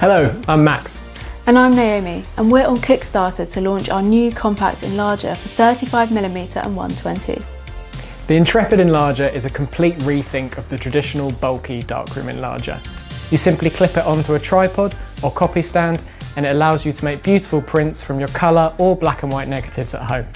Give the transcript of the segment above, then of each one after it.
Hello, I'm Max. And I'm Naomi, and we're on Kickstarter to launch our new compact enlarger for 35mm and 120. The Intrepid Enlarger is a complete rethink of the traditional bulky darkroom enlarger. You simply clip it onto a tripod or copy stand and it allows you to make beautiful prints from your colour or black and white negatives at home.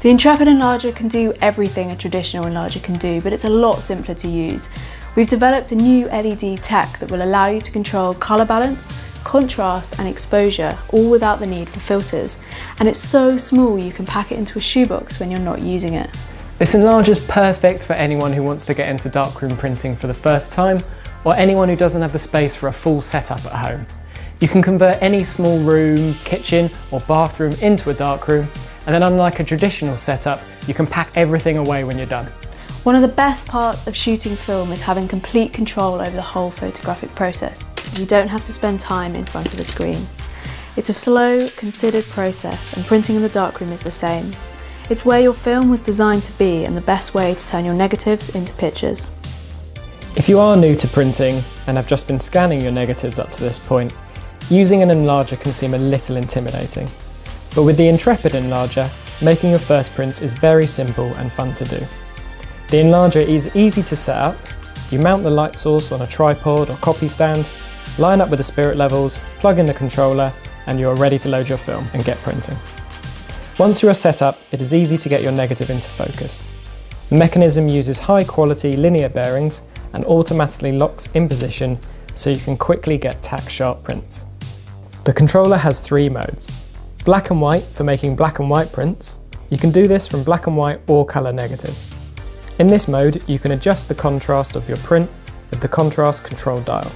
The Intrepid Enlarger can do everything a traditional enlarger can do, but it's a lot simpler to use. We've developed a new LED tech that will allow you to control colour balance, contrast and exposure, all without the need for filters. And it's so small you can pack it into a shoebox when you're not using it. This enlarger is perfect for anyone who wants to get into darkroom printing for the first time, or anyone who doesn't have the space for a full setup at home. You can convert any small room, kitchen or bathroom into a darkroom, and then unlike a traditional setup, you can pack everything away when you're done. One of the best parts of shooting film is having complete control over the whole photographic process. You don't have to spend time in front of a screen. It's a slow, considered process and printing in the darkroom is the same. It's where your film was designed to be and the best way to turn your negatives into pictures. If you are new to printing and have just been scanning your negatives up to this point, using an enlarger can seem a little intimidating. But with the Intrepid enlarger, making your first prints is very simple and fun to do. The enlarger is easy to set up. You mount the light source on a tripod or copy stand, line up with the spirit levels, plug in the controller, and you are ready to load your film and get printing. Once you are set up, it is easy to get your negative into focus. The mechanism uses high quality linear bearings and automatically locks in position so you can quickly get tack sharp prints. The controller has three modes. Black and white for making black and white prints. You can do this from black and white or colour negatives. In this mode, you can adjust the contrast of your print with the contrast control dial.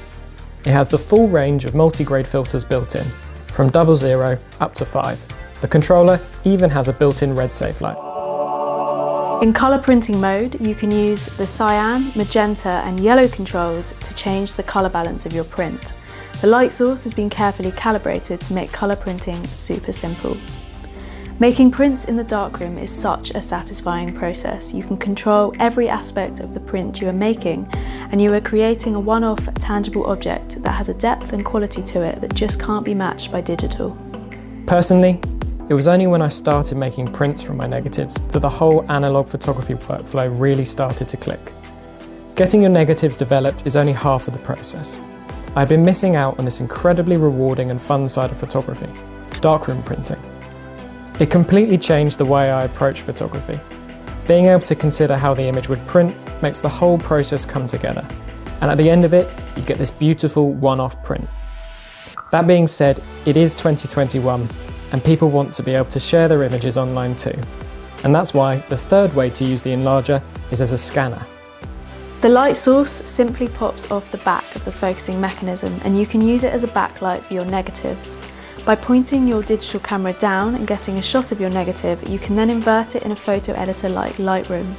It has the full range of multi-grade filters built in, from double zero up to five. The controller even has a built-in red safe light. In colour printing mode, you can use the cyan, magenta and yellow controls to change the colour balance of your print. The light source has been carefully calibrated to make colour printing super simple. Making prints in the darkroom is such a satisfying process. You can control every aspect of the print you are making and you are creating a one-off tangible object that has a depth and quality to it that just can't be matched by digital. Personally, it was only when I started making prints from my negatives that the whole analogue photography workflow really started to click. Getting your negatives developed is only half of the process. I'd been missing out on this incredibly rewarding and fun side of photography, darkroom printing. It completely changed the way I approach photography. Being able to consider how the image would print makes the whole process come together, and at the end of it, you get this beautiful one-off print. That being said, it is 2021, and people want to be able to share their images online too. And that's why the third way to use the enlarger is as a scanner. The light source simply pops off the back of the focusing mechanism and you can use it as a backlight for your negatives. By pointing your digital camera down and getting a shot of your negative, you can then invert it in a photo editor like Lightroom.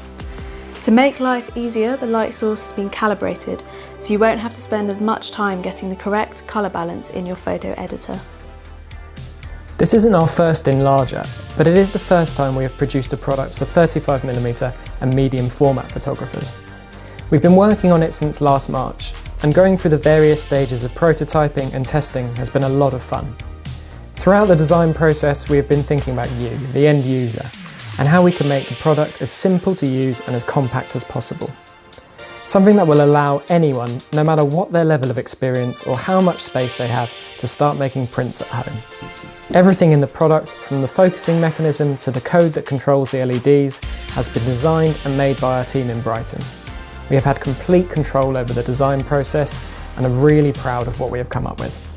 To make life easier, the light source has been calibrated, so you won't have to spend as much time getting the correct colour balance in your photo editor. This isn't our first enlarger, but it is the first time we have produced a product for 35mm and medium format photographers. We've been working on it since last March, and going through the various stages of prototyping and testing has been a lot of fun. Throughout the design process, we have been thinking about you, the end user, and how we can make the product as simple to use and as compact as possible. Something that will allow anyone, no matter what their level of experience or how much space they have, to start making prints at home. Everything in the product, from the focusing mechanism to the code that controls the LEDs, has been designed and made by our team in Brighton. We have had complete control over the design process and are really proud of what we have come up with.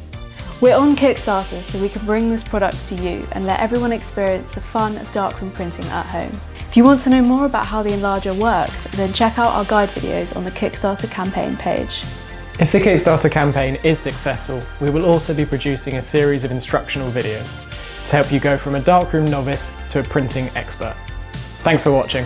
We're on Kickstarter so we can bring this product to you and let everyone experience the fun of darkroom printing at home. If you want to know more about how the enlarger works, then check out our guide videos on the Kickstarter campaign page. If the Kickstarter campaign is successful, we will also be producing a series of instructional videos to help you go from a darkroom novice to a printing expert. Thanks for watching.